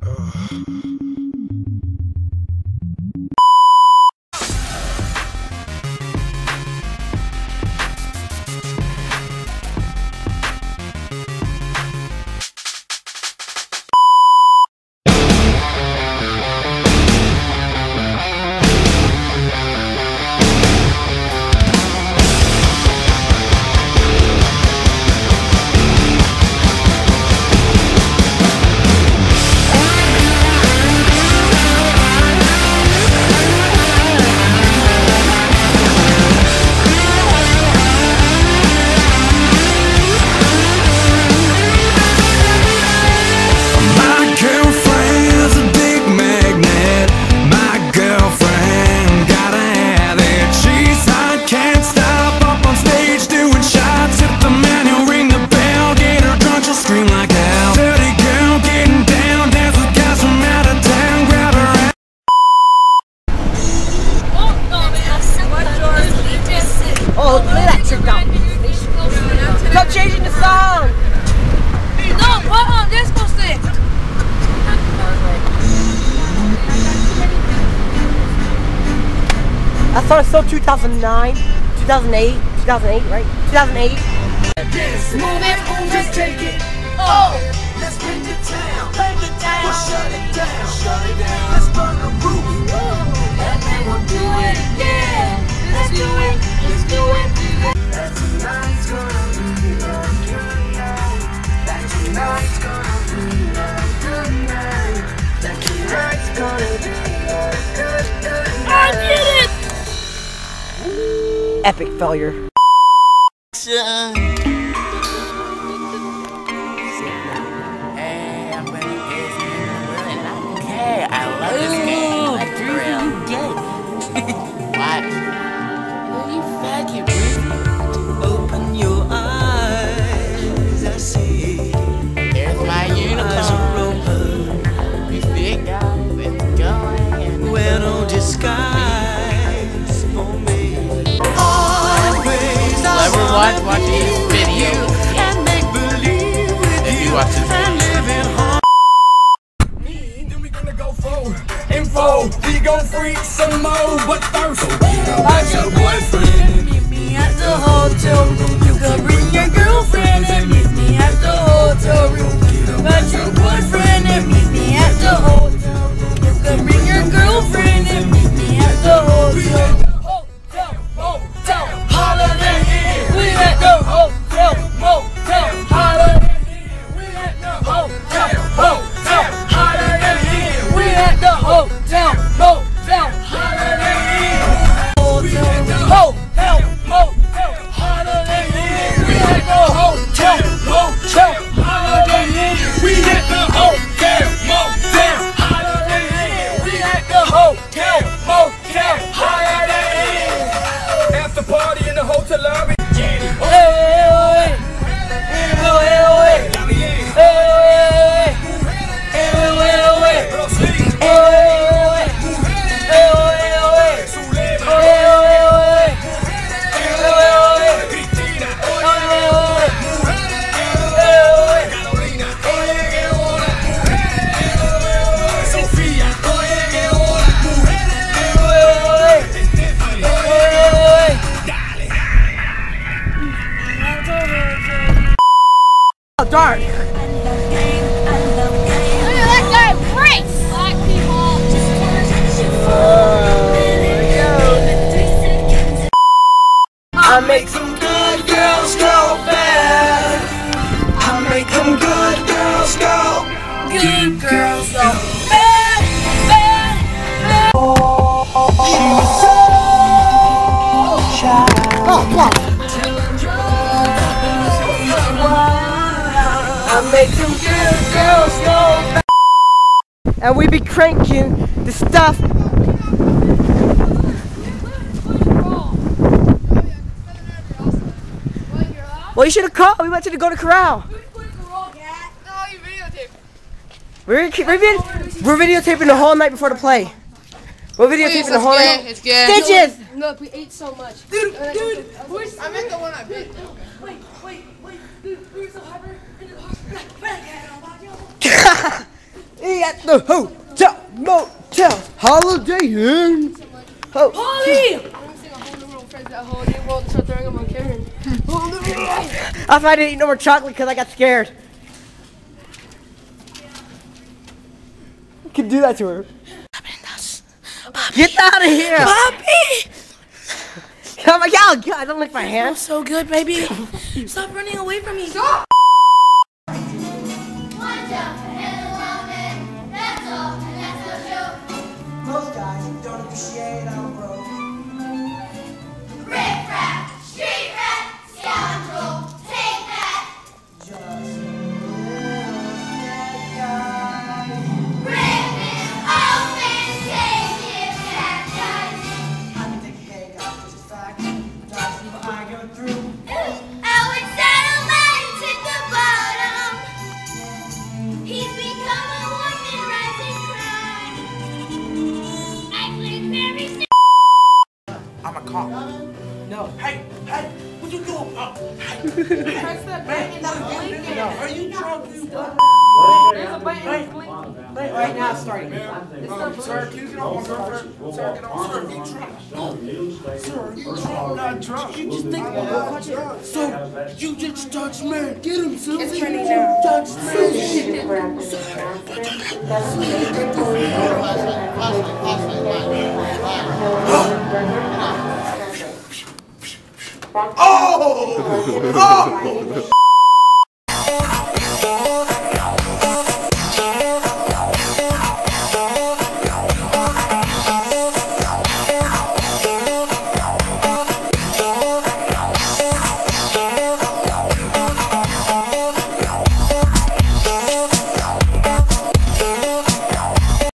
My That song is still 2009, 2008, 2008, right? 2008. Move it, just take it. Oh, let's bring it down. Bring it down. We'll shut it down. Shut it down. Let's burn the roof. And then we'll do it again. Let's do it. Let's do it. Epic failure. Watch, wanna watch this video. and make believe with If you you watch this and live in harmony. Then we gonna go forward. Info, we gon' freak some more, but first, how's your boyfriend? Meet me at the hotel room. You can bring your girlfriend and meet me at the hotel room. Got your boyfriend dark. I make some good girls go bad. And we be cranking the stuff. Well, you should have called. We went to the Golden Corral. We're, we're, vid- we're videotaping the whole night before the play. We're videotaping the whole night. It's good. Stitches! Look, we ate so much. Dude, dude. I meant the one I bit. Wait, wait, wait, dude, we were so hyper. Hey, me at the hotel, motel, holiday inn. Ho- Polly! That's why I didn't eat no more chocolate because I got scared. You can do that to her. Get out of here! Poppy! Oh my god, God, don't lick my hand. So good, baby. Stop running away from me. One appreciate how you doing? Uh, hey, Press that button. No. Are you drunk? You Right, right now it's starting. Sir, can you get off my girlfriend? Sir, get off. Sir, you drunk? Sir, you drunk? Not drunk. You just think I'm not drunk. So, you just touched me. Get him, Susie. It's trending now. Touched me. Oh! Oh! oh!